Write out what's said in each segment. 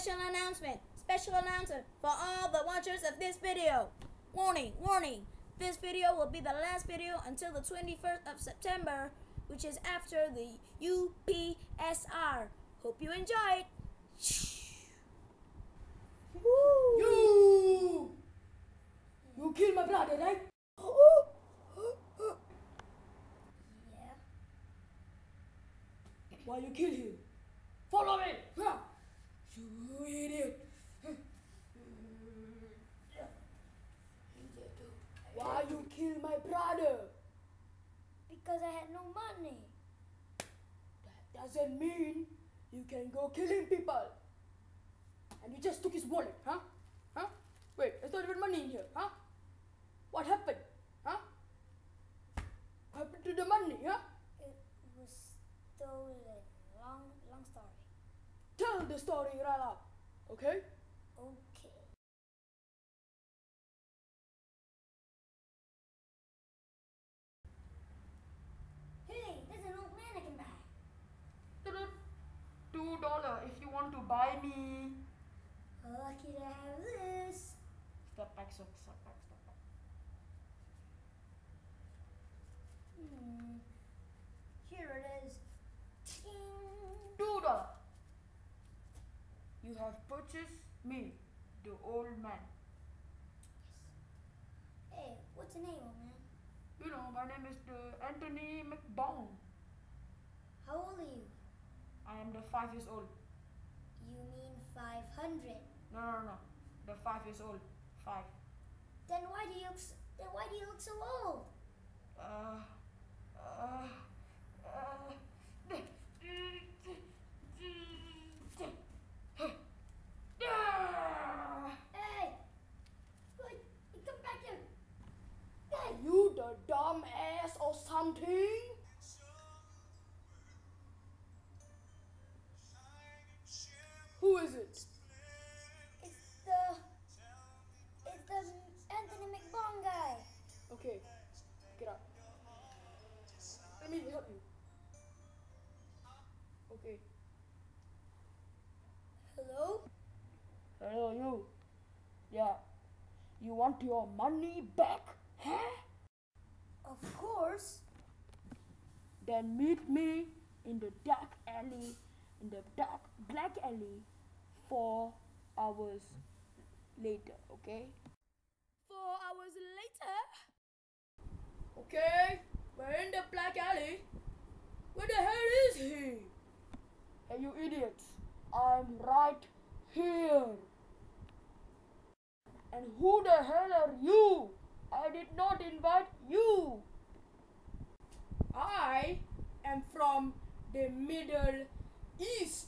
Special announcement. Special announcement for all the watchers of this video. Warning, warning. This video will be the last video until the 21st of September, which is after the UPSR. Hope you enjoy it. Woo! You! You killed my brother, right? Yeah. Why you kill him? Follow me! Huh. You idiot! Why you kill Because I had no money. That doesn't mean you can go killing people. And you just took his wallet, huh? Huh? Wait, there's not even money in here, huh? What happened? Huh? What happened to the money, huh? It was stolen. Long, long story. Tell the story right okay? Okay. Hey, there's an old man I can buy. Two dollar if you want to buy me. Lucky to have this. Step back, step, step back, step back. Hmm. Here it is. Ting. Two dollar. You have purchased me, the old man. Yes. Hey, what's your name, old man? You know, my name is the Anthony McBong. How old are you? I am the five years old. You mean 500. No, no, no, the five years old. Five. Then why do you look, then why do you look so old? Uh, uh. Let me help you. Okay. Hello? Hello, you. Yeah. You want your money back? Huh? Of course. Then meet me in the dark alley, in the dark black alley, four hours later, okay? Four hours later. Okay, we're in the black alley. Where the hell is he? Hey, you idiots! I'm right here. And who the hell are you? I did not invite you. I am from the Middle East.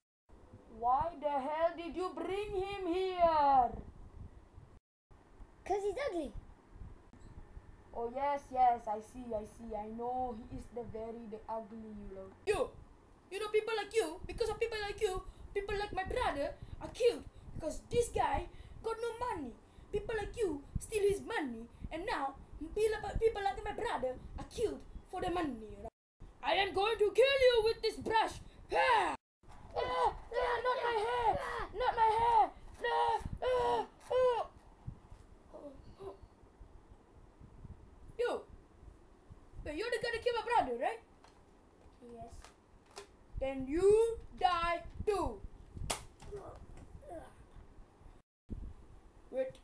Why the hell did you bring him here? Cause he's ugly. Oh yes, yes, I see, I see. I know he is the very the ugly you know. You, you know people like you, because of people like you, people like my brother are killed because this guy got no money. People like you steal his money, and now people like my brother are killed for the money. You know? I am going to kill you with this brush. Ah! Ah, not my hair! Not my hair! Ah, ah, ah. You! Wait, you're the guy that killed my brother, right? Yes. Then you die too. Wait.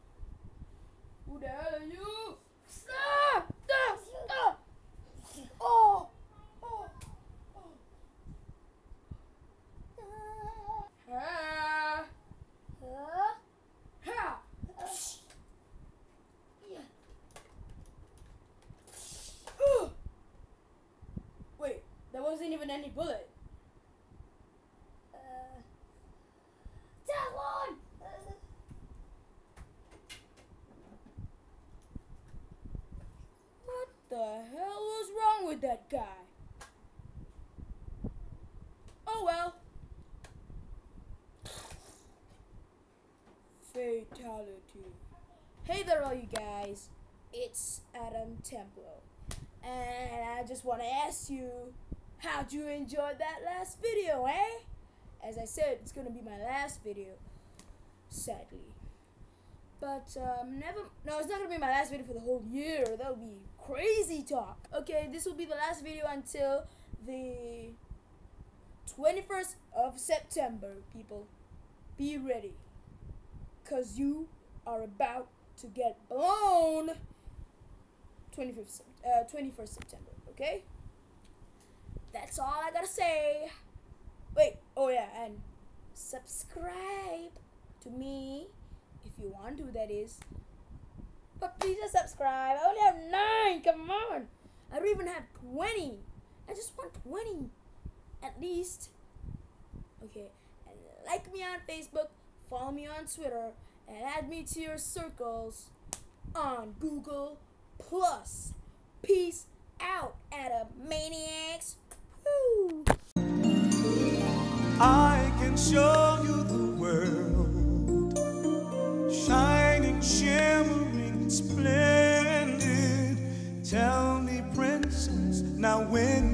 Who the hell are you? Stop! Stop! Stop! Oh! Oh! Oh! Ha! Huh? Ha! Wait, there wasn't even any bullet. Uh, that one! Uh, What the hell was wrong with that guy? Oh well. Fatality. Hey there, all you guys. It's Adam Templo. And I just want to ask you, how'd you enjoy that last video, eh? As I said, it's gonna be my last video. sadly. But um, never. No, it's not gonna be my last video for the whole year. That would be crazy talk. Okay, this will be the last video until the 21st of September, people. Be ready. Because you are about to get blown 25th, uh, 21st September, okay? That's all I gotta say. Wait, oh yeah, and subscribe to me if you want to, that is. But please just subscribe. I only have nine, come on. I don't even have 20. I just want 20 at least. Okay, and like me on Facebook, follow me on Twitter, and add me to your circles on Google Plus. Peace out, Animaniacs. Woo! I can show you the world, when